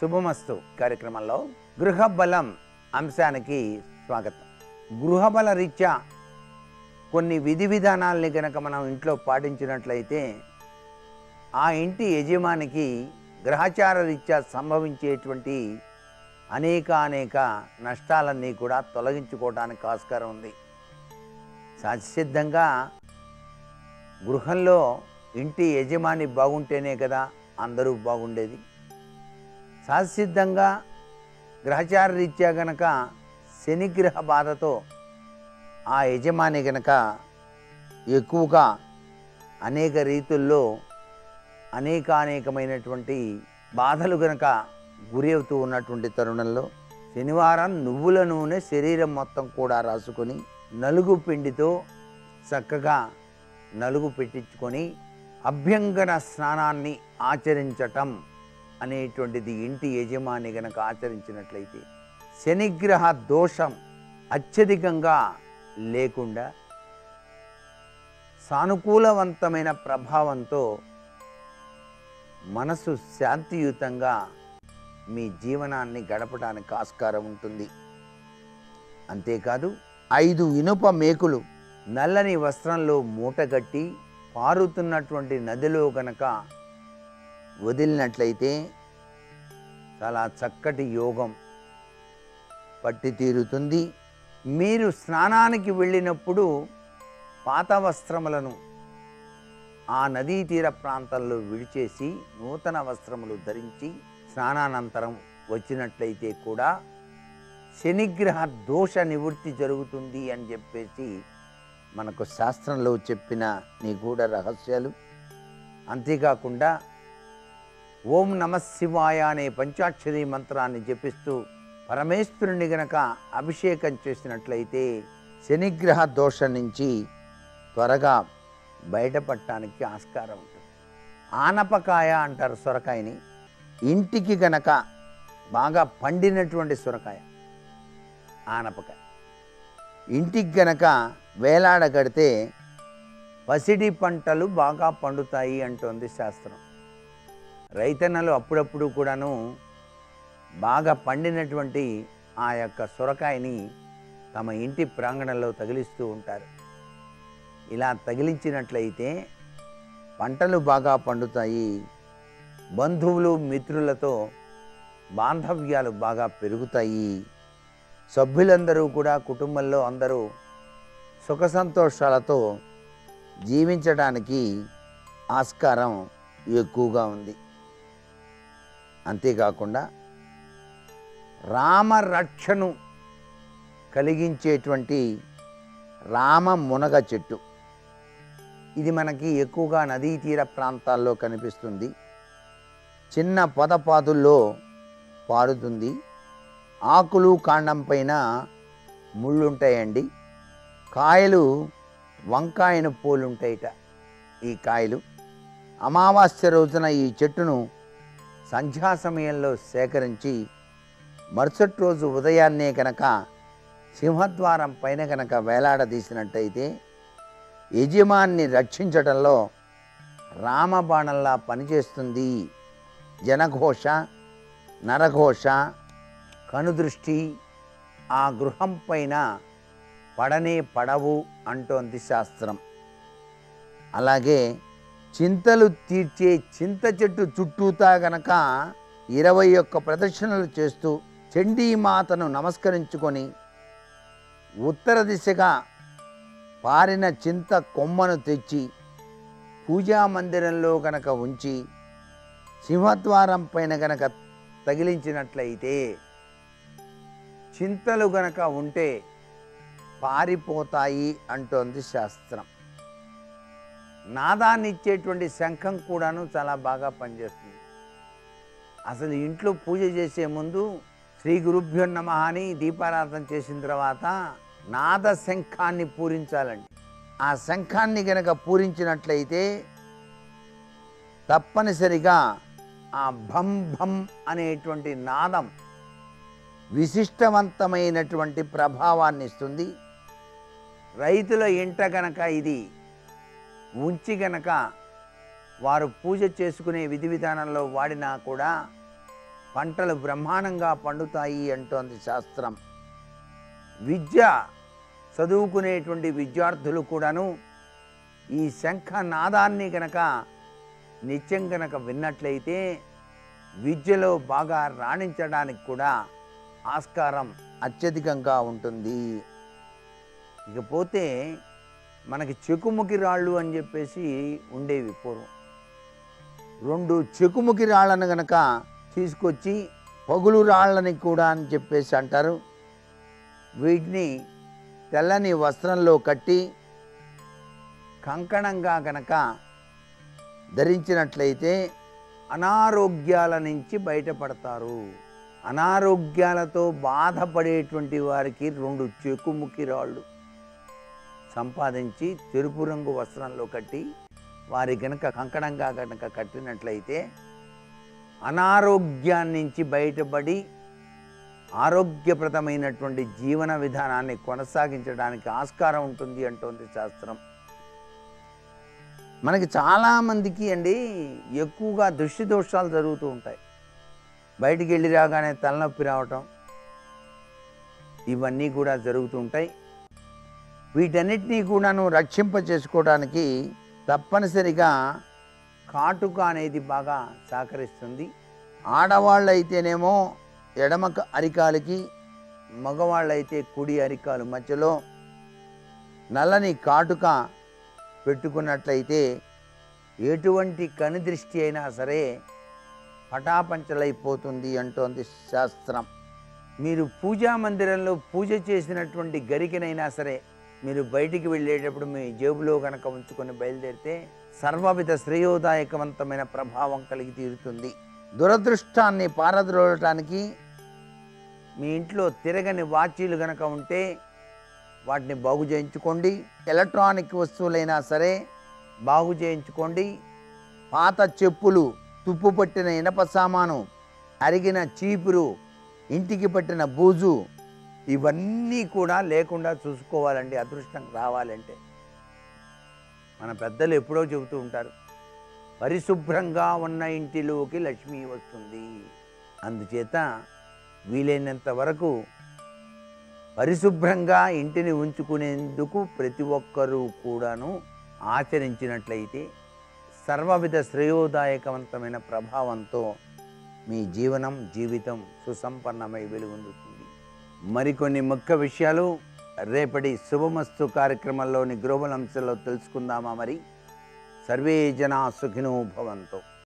శుభమస్తు కార్యక్రమంలో గృహ బలం అంశానికి స్వాగతం. గృహబల రీత్యా కొన్ని విధి విధానాల్ని కనుక మనం ఇంట్లో పాటించినట్లయితే ఆ ఇంటి యజమానికి గ్రహచార రీత్యా సంభవించేటువంటి అనేక అనేక నష్టాలన్నీ కూడా తొలగించుకోవడానికి ఆస్కారం ఉంది. సహజసిద్ధంగా గృహంలో ఇంటి యజమాని బాగుంటేనే కదా అందరూ బాగుండేది. సహసిద్ధంగా గ్రహచార రీత్యా గనక శనిగ్రహ బాధతో ఆ యజమాని గనక ఎక్కువగా అనేక రీతుల్లో అనేకానేకమైనటువంటి బాధలు గనక గురి అవుతూ ఉన్నటువంటి తరుణంలో శనివారం నువ్వుల నూనె శరీరం మొత్తం కూడా రాసుకొని నలుగు పిండితో చక్కగా నలుగు పెట్టించుకొని అభ్యంగన స్నానాన్ని ఆచరించటం అనేటువంటిది ఇంటి యజమాని గనక ఆచరించినట్లయితే శనిగ్రహ దోషం అత్యధికంగా లేకుండా సానుకూలవంతమైన ప్రభావంతో మనసు శాంతియుతంగా మీ జీవనాన్ని గడపడానికి ఆస్కారం ఉంటుంది. అంతేకాదు ఐదు ఇనుప మేకులు నల్లని వస్త్రంలో మూటగట్టి పారుతున్నటువంటి నదిలో గనక వదిలినట్లయితే చాలా చక్కటి యోగం పట్టి తీరుతుంది. మీరు స్నానానికి వెళ్ళినప్పుడు పాత వస్త్రములను ఆ నదీ తీర ప్రాంతంలో విడిచేసి నూతన వస్త్రములు ధరించి స్నానానంతరం వచ్చినట్లయితే కూడా శనిగ్రహ దోష నివృత్తి జరుగుతుంది అని చెప్పేసి మనకు శాస్త్రంలో చెప్పిన నిగూఢ రహస్యాలు. అంతేకాకుండా ఓం నమ శివాయ అనే పంచాక్షరి మంత్రాన్ని జపిస్తూ పరమేశ్వరుని గనక అభిషేకం చేసినట్లయితే శనిగ్రహ దోష నుంచి త్వరగా బయటపడటానికి ఆస్కారం ఉంటుంది. ఆనపకాయ అంటారు సొరకాయని. ఇంటికి గనక బాగా పండినటువంటి సొరకాయ ఆనపకాయ. ఇంటికి గనక వేలాడగడితే పసిడి పంటలు బాగా పండుతాయి అంటోంది శాస్త్రం. రైతన్నలు అప్పుడప్పుడు కూడాను బాగా పండినటువంటి ఆ యొక్క సొరకాయని తమ ఇంటి ప్రాంగణంలో తగిలిస్తూ ఉంటారు. ఇలా తగిలించినట్లయితే పంటలు బాగా పండుతాయి. బంధువులు మిత్రులతో బాంధవ్యాలు బాగా పెరుగుతాయి. సభ్యులందరూ కూడా కుటుంబంలో అందరూ సుఖ సంతోషాలతో జీవించడానికి ఆస్కారం ఎక్కువగా ఉంది. అంతేకాకుండా రామరక్షను కలిగించేటువంటి రామ మునగ చెట్టు. ఇది మనకి ఎక్కువగా నదీ తీర ప్రాంతాల్లో కనిపిస్తుంది. చిన్న పొదపాతుల్లో పారుతుంది. ఆకులు కాండం పైన ముళ్ళుంటాయండి. కాయలు వంకాయను పోలుంటాయిట ఈ కాయలు. అమావాస్య రోజున ఈ చెట్టును సంధ్యా సమయంలో సేకరించి మరుసటి రోజు ఉదయాన్నే కనుక సింహద్వారం పైన కనుక వేలాడదీసినట్టయితే యజమాన్ని రక్షించటంలో రామబాణంలా పనిచేస్తుంది. జనఘోష నరఘోష కనుదృష్టి ఆ గృహం పైన పడనే పడవు అంటోంది శాస్త్రం. అలాగే చింతలు తీర్చే చింత చెట్టు చుట్టూతా గనక ఇరవై ఒక్క ప్రదక్షిణలు చేస్తూ చండీమాతను నమస్కరించుకొని ఉత్తర దిశగా పారిన చింత కొమ్మను తెచ్చి పూజా మందిరంలో గనక ఉంచి సింహద్వారం పైన గనక తగిలించినట్లయితే చింతలు గనక ఉంటే పారిపోతాయి అంటోంది శాస్త్రం. నాదాన్ని ఇచ్చేటువంటి శంఖం కూడాను చాలా బాగా పనిచేస్తుంది. అసలు ఇంట్లో పూజ చేసే ముందు శ్రీ గురుభ్యో నమ అని దీపారాధన చేసిన తర్వాత నాద శంఖాన్ని పూరించాలండి. ఆ శంఖాన్ని గనక పూరించినట్లయితే తప్పనిసరిగా ఆ భం భం అనేటువంటి నాదం విశిష్టవంతమైనటువంటి ప్రభావాన్ని ఇస్తుంది రైతుల ఇంట గనక ఇది ఉంచి గనక వారు పూజ చేసుకునే విధి విధానంలో వాడినా కూడా పంటలు బ్రహ్మాండంగా పండుతాయి అంటోంది శాస్త్రం. విద్య చదువుకునేటువంటి విద్యార్థులు కూడాను ఈ శంఖ నాదాన్ని గనక నిత్యం గనక విన్నట్లయితే విద్యలో బాగా రాణించడానికి కూడా ఆస్కారం అత్యధికంగా ఉంటుంది. ఇకపోతే మనకి చెకుముకి రాళ్ళు అని చెప్పేసి ఉండేవి పూర్వం. రెండు చెకుముకి రాళ్ళను గనక తీసుకొచ్చి పగులు రాళ్ళని కూడా అని చెప్పేసి అంటారు. వీటిని తెల్లని వస్త్రంలో కట్టి కంకణంగా గనక ధరించినట్లయితే అనారోగ్యాల నుంచి బయటపడతారు. అనారోగ్యాలతో బాధపడేటువంటి వారికి రెండు చెకుముకి రాళ్ళు. సంపాదించి తెలుపు రంగు వస్త్రంలో కట్టి వారి గనక కంకణంగా గనక కట్టినట్లయితే అనారోగ్యాన్ని నుంచి బయటపడి ఆరోగ్యప్రదమైనటువంటి జీవన విధానాన్ని కొనసాగించడానికి ఆస్కారం ఉంటుంది అంటోంది శాస్త్రం. మనకి చాలామందికి అండి ఎక్కువగా దృష్టి దోషాలు జరుగుతూ ఉంటాయి. బయటికి వెళ్ళి రాగానే తలనొప్పి రావటం ఇవన్నీ కూడా జరుగుతూ ఉంటాయి. వీటన్నిటినీ కూడాను రక్షింప చేసుకోవడానికి తప్పనిసరిగా కాటుక అనేది బాగా సహకరిస్తుంది. ఆడవాళ్ళైతేనేమో ఎడమ అరికాలకి మగవాళ్ళైతే కుడి అరికాలు మధ్యలో నల్లని కాటుక పెట్టుకున్నట్లయితే ఎటువంటి కనుదృష్టి అయినా సరే పటాపంచలైపోతుంది అంటోంది శాస్త్రం. మీరు పూజా మందిరంలో పూజ చేసినటువంటి గరికనైనా సరే మీరు బయటికి వెళ్ళేటప్పుడు మీ జేబులో కనుక ఉంచుకొని బయలుదేరితే సర్వవిధ శ్రేయోదాయకవంతమైన ప్రభావం కలిగి తీరుతుంది. దురదృష్టాన్ని పారద్రోలటానికి మీ ఇంట్లో తిరగని వాచీలు గనక ఉంటే వాటిని బాగు చేయించుకోండి. ఎలక్ట్రానిక్ వస్తువులైనా సరే బాగు చేయించుకోండి. పాత చెప్పులు తుప్పు పట్టిన ఇనప సామాను అరిగిన చీపురు ఇంటికి పట్టిన బూజు ఇవన్నీ కూడా లేకుండా చూసుకోవాలండి అదృష్టం రావాలంటే. మన పెద్దలు ఎప్పుడో చెబుతూ ఉంటారు పరిశుభ్రంగా ఉన్న ఇంటిలోకి లక్ష్మి వస్తుంది. అందుచేత వీలైనంత వరకు పరిశుభ్రంగా ఇంటిని ఉంచుకునేందుకు ప్రతి ఒక్కరూ కూడాను ఆచరించినట్లయితే సర్వవిధ శ్రేయోదాయకవంతమైన ప్రభావంతో మీ జీవనం జీవితం సుసంపన్నమై వెలుగొందుతుంది. మరికొన్ని ముఖ్య విషయాలు రేపటి శుభమస్తు కార్యక్రమంలోని గ్లోబల్ అంశంలో తెలుసుకుందామా మరి? సర్వే జనా సుఖినో భవంతో.